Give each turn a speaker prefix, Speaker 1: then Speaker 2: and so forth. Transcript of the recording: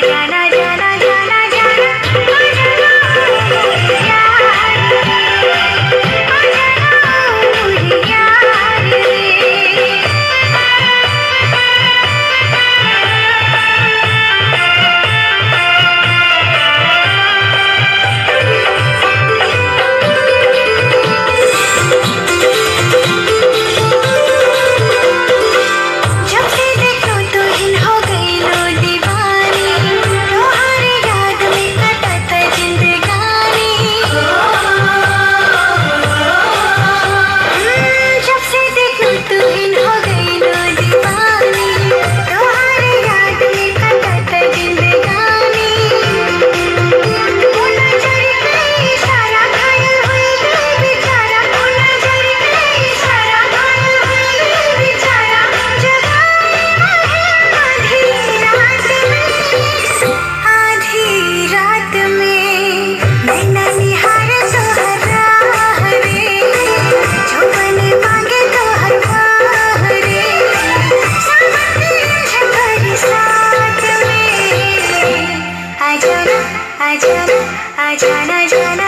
Speaker 1: I I turn, I turn, I turn, I turn.